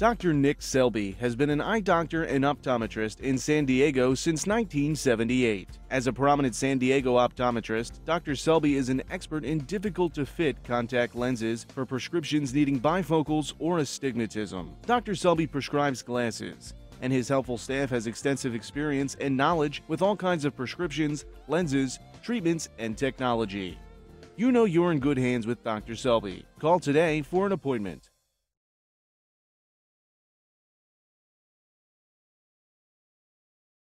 Dr. Nick Selby has been an eye doctor and optometrist in San Diego since 1978. As a prominent San Diego optometrist, Dr. Selby is an expert in difficult to fit contact lenses for prescriptions needing bifocals or astigmatism. Dr. Selby prescribes glasses, and his helpful staff has extensive experience and knowledge with all kinds of prescriptions, lenses, treatments, and technology. You know you're in good hands with Dr. Selby. Call today for an appointment.